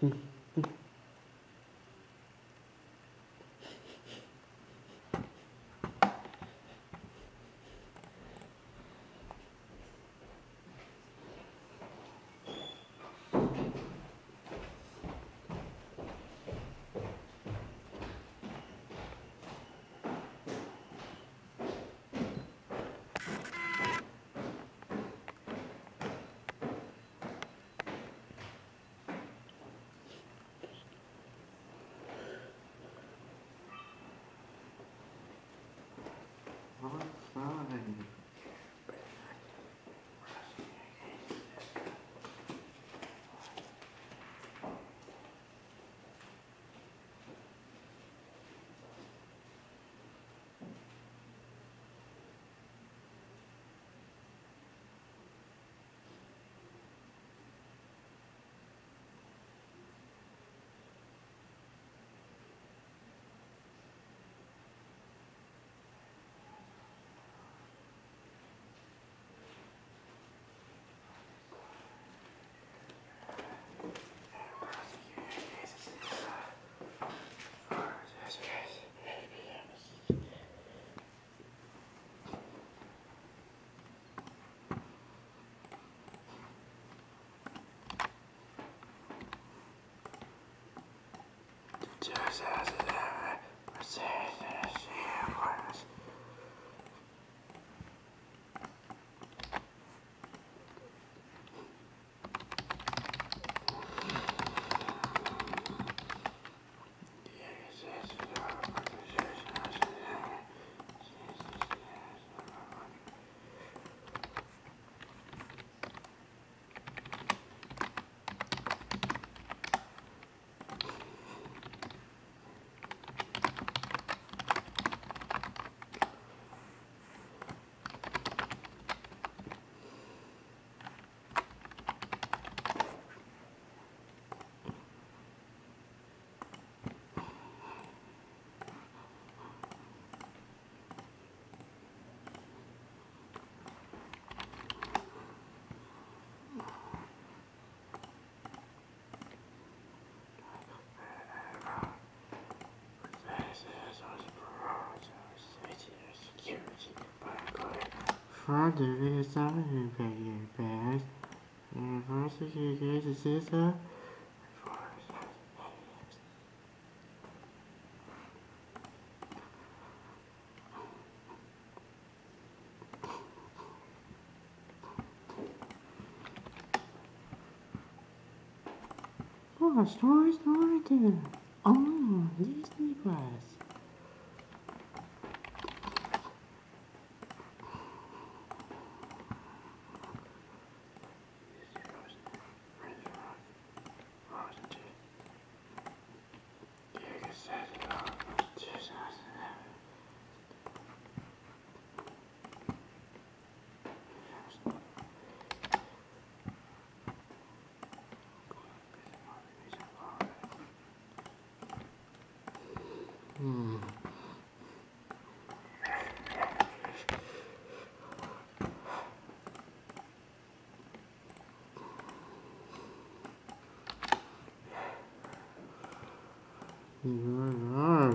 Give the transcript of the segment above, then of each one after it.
嗯。Father is something very bad. And first he gets a sister. Oh, story, story time. Oh, Disney Plus. Mm-hmm.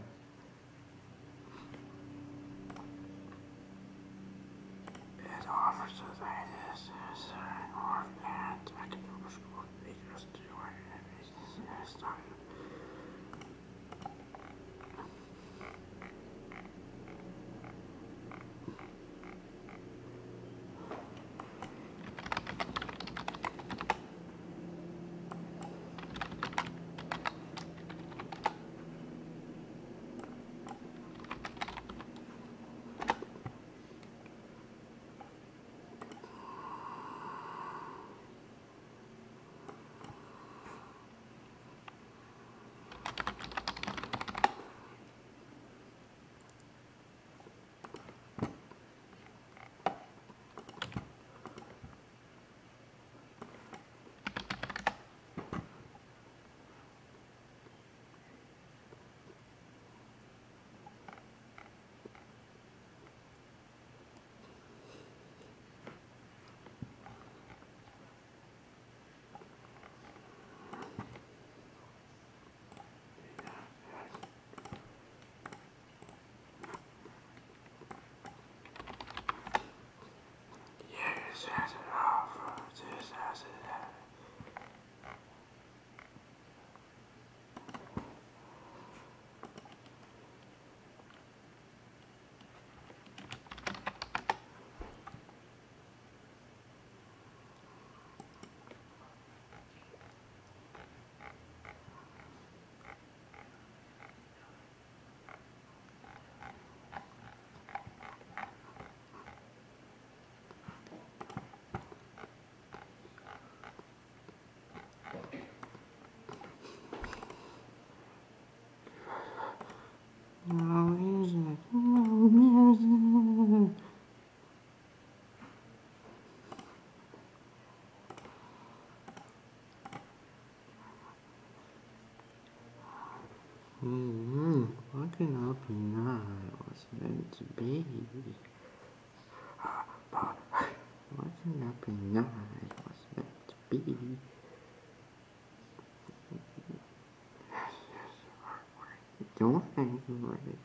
Up and I was meant to be. And I was meant to be. Don't think you really